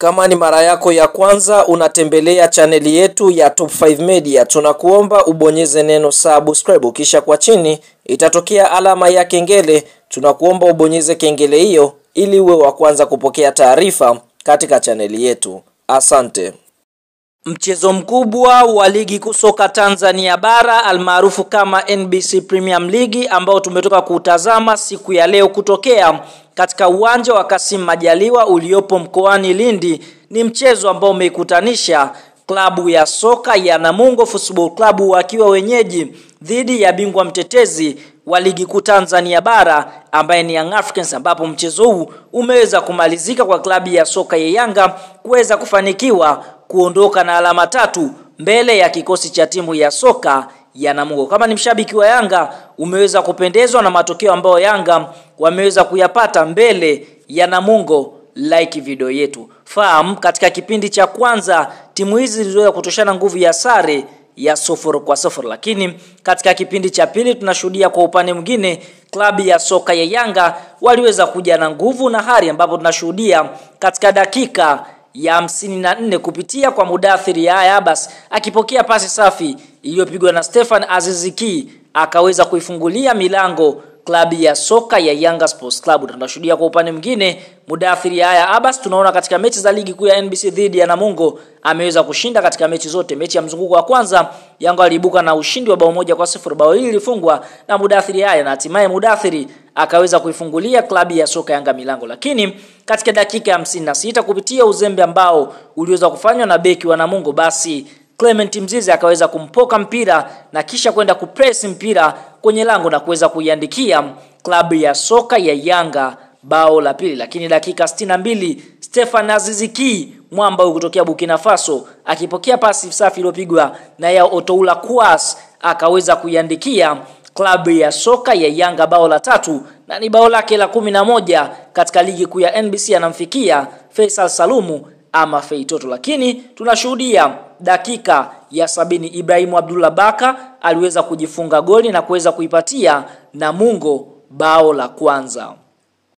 Kama ni mara yako ya kwanza unatembelea chaneli yetu ya Top 5 Media, tunakuomba ubonyeze neno subscribe, kisha kwa chini itatokea alama ya kengele. Tunakuomba ubonyeze kengele hiyo ili uwe wa kwanza kupokea taarifa katika chaneli yetu. Asante. Mchezo mkubwa wa ligi kuu soka Tanzania bara almaarufu kama NBC Premium League ambao tumetoka kuutazama siku ya leo kutokea katika uwanja wa Kasim Majaliwa uliopo mkoani Lindi. Ni mchezo ambao umeikutanisha klabu ya soka ya Namungo Football Club wakiwa wenyeji dhidi ya bingwa mtetezi wa ligi kuu Tanzania bara ambaye ni Young Africans, ambapo mchezo huu umeweza kumalizika kwa klabu ya soka ya Yanga kuweza kufanikiwa kuondoka na alama tatu mbele ya kikosi cha timu ya soka ya Namungo. Kama ni mshabiki wa Yanga, umeweza kupendezwa na matokeo ambayo Yanga wameweza kuyapata mbele ya Namungo, like video yetu. Fahamu katika kipindi cha kwanza timu hizi ziliweza kutoshana nguvu ya sare ya sufuri kwa sufuri, lakini katika kipindi cha pili tunashuhudia kwa upande mwingine klabu ya soka ya Yanga waliweza kuja na nguvu na hari, ambapo tunashuhudia katika dakika ya hamsini na nne kupitia kwa Mudathiri Yahya Abbas akipokea pasi safi iliyopigwa na Stefan Aziziki akaweza kuifungulia milango klabu ya soka ya Yanga Sports Club. Tunashuhudia kwa upande mwingine Mudathiri haya Abbas, tunaona katika mechi za ligi kuu ya NBC dhidi ya Namungo ameweza kushinda katika mechi zote. Mechi ya mzunguko wa kwanza Yanga aliibuka na ushindi wa bao moja kwa sifuri. Bao hili lilifungwa na Mudathiri haya na hatimaye Mudathiri akaweza kuifungulia klabu ya soka Yanga milango, lakini katika dakika ya hamsini na sita kupitia uzembe ambao uliweza kufanywa na beki wa Namungo, basi Clement Mzize akaweza kumpoka mpira na kisha kwenda kupress mpira kwenye lango na kuweza kuiandikia klabu ya soka ya Yanga bao la pili. Lakini dakika 62 Stefan Aziziki mwamba huyu kutokea Burkina Faso akipokea pasi safi iliyopigwa na ya Otoula Kwas akaweza kuiandikia klabu ya soka ya Yanga bao la tatu na ni bao lake la kumi na moja katika ligi kuu ya NBC. Anamfikia Faisal Salumu ama Feitoto, lakini tunashuhudia dakika ya sabini Ibrahimu Abdullah Baka aliweza kujifunga goli na kuweza kuipatia Namungo bao la kwanza.